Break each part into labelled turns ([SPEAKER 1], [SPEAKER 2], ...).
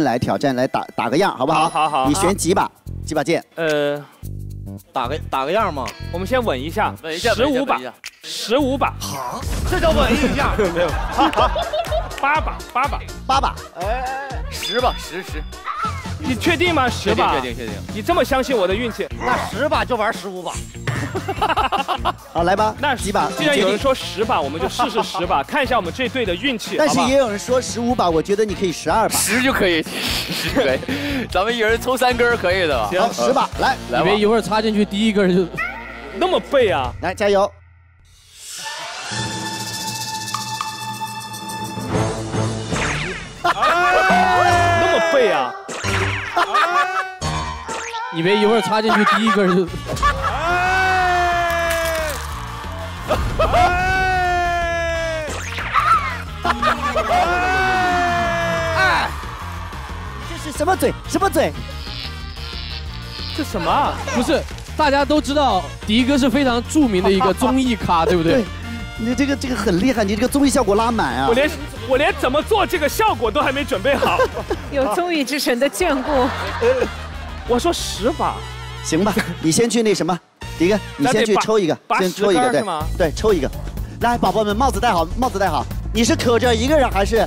[SPEAKER 1] 来挑战，来打打个样，好不好？
[SPEAKER 2] 好好好
[SPEAKER 1] 你选几把？几把剑？
[SPEAKER 2] 呃，
[SPEAKER 3] 打个打个样嘛。
[SPEAKER 2] 我们先稳一下，
[SPEAKER 3] 稳一下
[SPEAKER 2] 十五把十五把，好
[SPEAKER 3] 这叫稳一下。
[SPEAKER 2] 没 有没有，八把，八把，
[SPEAKER 1] 八把，
[SPEAKER 3] 哎，十把，十十。
[SPEAKER 2] 你确定吗？十把？
[SPEAKER 3] 确定确定确定。
[SPEAKER 2] 你这么相信我的运气？
[SPEAKER 3] 那十把就玩十五把。
[SPEAKER 1] 好，来吧。
[SPEAKER 2] 那
[SPEAKER 1] 几把？
[SPEAKER 2] 既然有人说十把，我们就试试十把，看一下我们这队的运气。
[SPEAKER 1] 但是也有人说十五把，我觉得你可以十二把。
[SPEAKER 3] 十就可以，十可以。咱们一人抽三根儿可以的吧？
[SPEAKER 1] 行，十把，来，
[SPEAKER 3] 来
[SPEAKER 4] 你别一会儿插进去第一根就
[SPEAKER 2] 那么背啊！
[SPEAKER 1] 来加油！
[SPEAKER 2] 那么背啊！
[SPEAKER 4] 你别一会儿插进去第一根就
[SPEAKER 1] 是什么嘴？什么嘴？
[SPEAKER 2] 这什么啊？
[SPEAKER 4] 不是，大家都知道迪哥是非常著名的一个综艺咖，对不对
[SPEAKER 1] 对？你这个这个很厉害，你这个综艺效果拉满啊
[SPEAKER 2] 我！连我连怎么做这个效果都还没准备好。
[SPEAKER 5] 有综艺之神的眷顾，
[SPEAKER 2] 我说十把，
[SPEAKER 1] 行吧，你先去那什么，迪哥，你先去抽一个，先抽一个，对对，抽一个。来，宝宝们，帽子戴好，帽子戴好。你是可着一个人还是？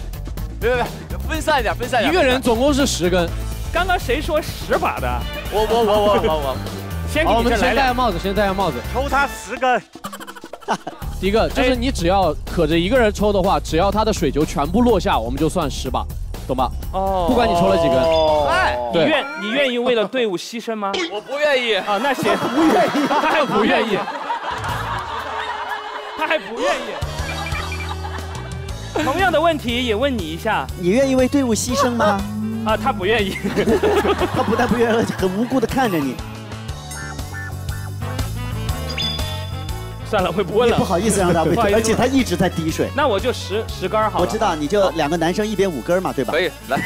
[SPEAKER 3] 别别别，分散一点，分散一点。
[SPEAKER 4] 一个人总共是十根。
[SPEAKER 2] 刚刚谁说十把的？
[SPEAKER 3] 我我我我我我。
[SPEAKER 2] 先给
[SPEAKER 4] 好，我们
[SPEAKER 2] 你这来两
[SPEAKER 4] 先戴下帽子，先戴下帽子。
[SPEAKER 6] 抽他十根。
[SPEAKER 4] 迪哥，就是你只要可着一个人抽的话，只要他的水球全部落下，我们就算十把，懂吧？
[SPEAKER 2] 哦
[SPEAKER 4] 不管你抽了几根。
[SPEAKER 3] 哎，
[SPEAKER 4] 对
[SPEAKER 2] 你愿你愿意为了队伍牺牲吗？
[SPEAKER 3] 我不愿意。
[SPEAKER 2] 啊，那行，不愿意，他还不愿意，他还不愿意。同样的问题也问你一下
[SPEAKER 1] 你愿意为队伍牺牲吗？
[SPEAKER 2] 啊，他不愿意。
[SPEAKER 1] 他不但不愿意，很无辜的看着你，
[SPEAKER 2] 算了，我不问了。
[SPEAKER 1] 不好意思让他 为
[SPEAKER 2] 不好意思
[SPEAKER 1] 而且他一直在滴水。
[SPEAKER 2] 那我就十十根儿好了。
[SPEAKER 1] 我知道，你就两个男生一边五根嘛，对吧？
[SPEAKER 3] 可以，来。